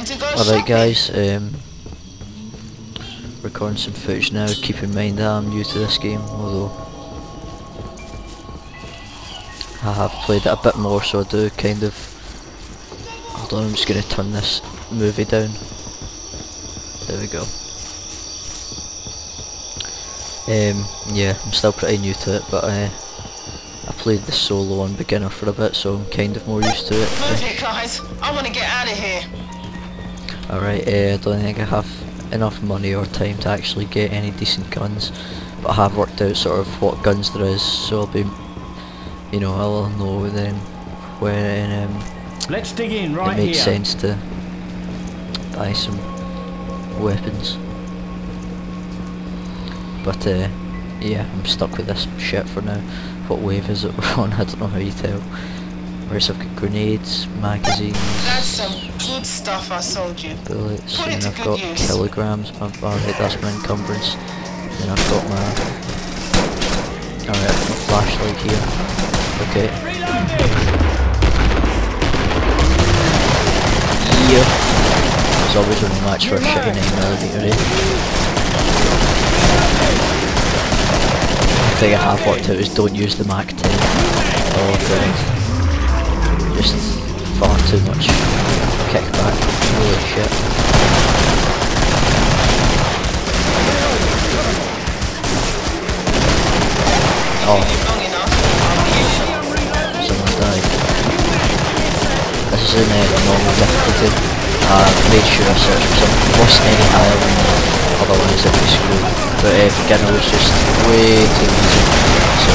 Alright guys, um, recording some footage now, keep in mind that I'm new to this game, although I have played it a bit more so I do kind of, hold on I'm just going to turn this movie down, there we go. Um, yeah, I'm still pretty new to it but uh, I played the solo on beginner for a bit so I'm kind of more used to it. Move it, guys. I want to get out of here. Alright, uh, I don't think I have enough money or time to actually get any decent guns, but I have worked out sort of what guns there is, so I'll be, you know, I'll know then when um, Let's dig in right it makes here. sense to buy some weapons. But uh, yeah, I'm stuck with this shit for now. What wave is it we're on? I don't know how you tell. I've got grenades, magazines. That's some good stuff I sold you. bullets, Put and I've got use. kilograms, alright that's my encumbrance, then I've got my, alright I've got my flashlight here, okay, yeah, there's always only match for a shitty 9mm eh? The thing I have worked out is don't use the Mac 10, oh god, just far too much kickback, holy shit. Oh, Long enough. I'll be shot. someone died. This is in uh, normal difficulty. I made sure I searched for something. Wasn't any higher than the other ones that we screwed. But uh, beginner was just way too easy. So,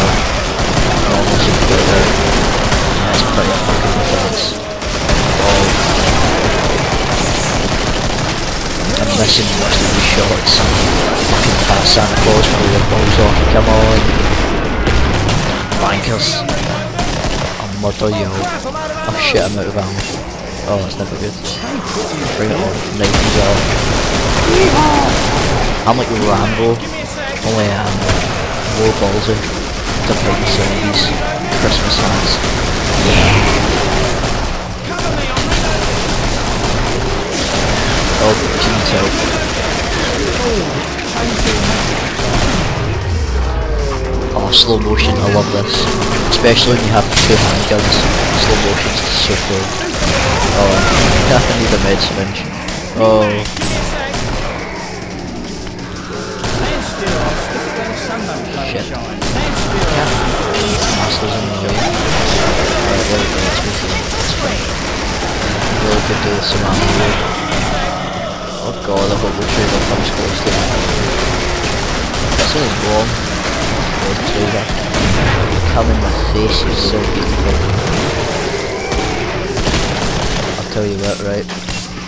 normal seemed to get there. Yeah, it's pretty fucking intense. Oh. I'm missing shots. Fucking fat Santa Claus blew your balls off. Come on. Bankers. I'll murder you. Oh shit, I'm out of ammo. Oh, that's never good. Bring it on. Nineties off. I'm like Rambo. Only um, more ballsy. To fight the zombies. Christmas hands. Yeah. Oh, jeez, Oh, slow motion, I love this. Especially when you have two handguns. Slow motion's so cool. Oh, need a med syringe. Oh, the Shit. still. Master's in the way. Alright, there we go, let's move. Really do here. Oh god, I hope the trader comes close to me. This is warm. Come in my face, you're so beautiful. I'll tell you what, right?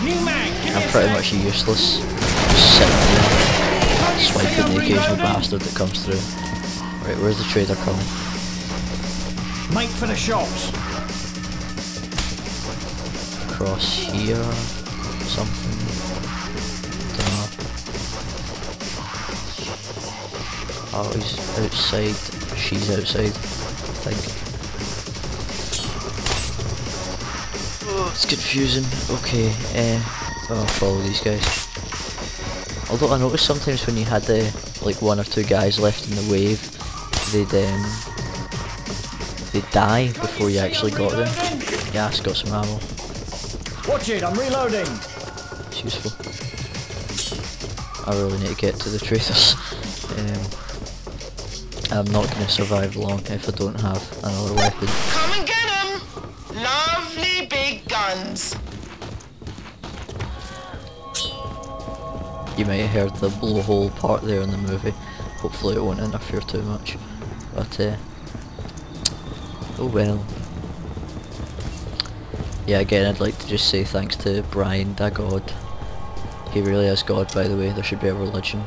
New mag, give me I'm pretty much useless. Just sitting there, swiping the occasional bastard that comes through. Right, where's the trader coming? Make for the shops. Across here, something. Oh, he's outside. She's outside, I think. Oh, it's confusing. Okay, uh, I'll follow these guys. Although I noticed sometimes when you had uh, like one or two guys left in the wave, they'd um, they'd die before you actually got them. Yeah, it's got some ammo. Watch it, I'm reloading. It's useful. I really need to get to the traders. Um, I'm not going to survive long if I don't have another weapon. Come and get 'em. Lovely big guns. You might have heard the blowhole part there in the movie. Hopefully it won't interfere too much. But, uh, oh well. Yeah, again, I'd like to just say thanks to Brian Dagod. He really is God, by the way. There should be a religion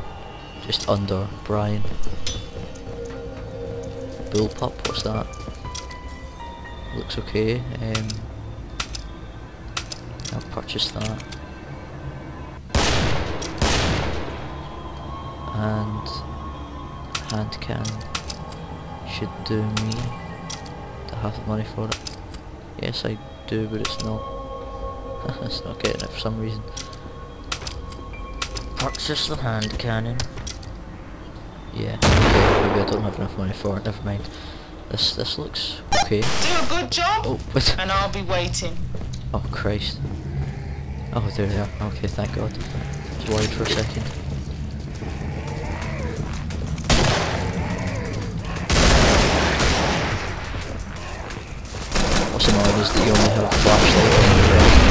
just under Brian. Bullpup, what's that? Looks okay. Um, I'll purchase that. and hand can should do me. I have the money for it? Yes I do, but it's not it's not getting it for some reason. Purchase the hand cannon. Yeah, okay, maybe I don't have enough money for it, never mind. This this looks okay. Do a good job, Oh, wait. and I'll be waiting. Oh Christ. Oh, there they are. Okay, thank God. Just worried for a second. What's annoying is that you only have a flashlight on red.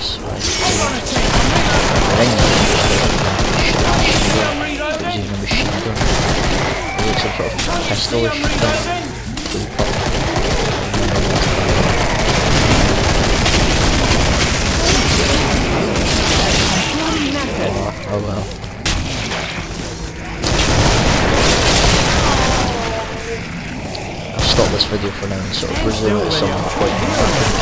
Ring. He's using a machine gun. It looks some sort of pistolish thing. Oh, oh well. I'll stop this video for now and sort of resume at some point.